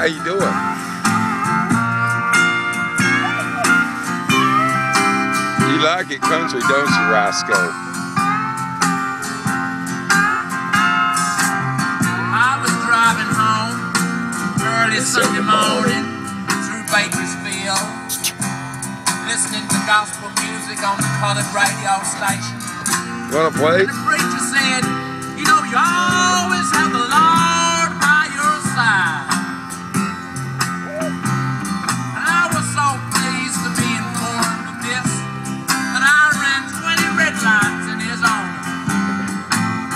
How you doing? You like it country, don't you, Rosco? I was driving home early Sunday morning through Bakersfield, listening to gospel music on the colored radio station. Wanna play? And the preacher said,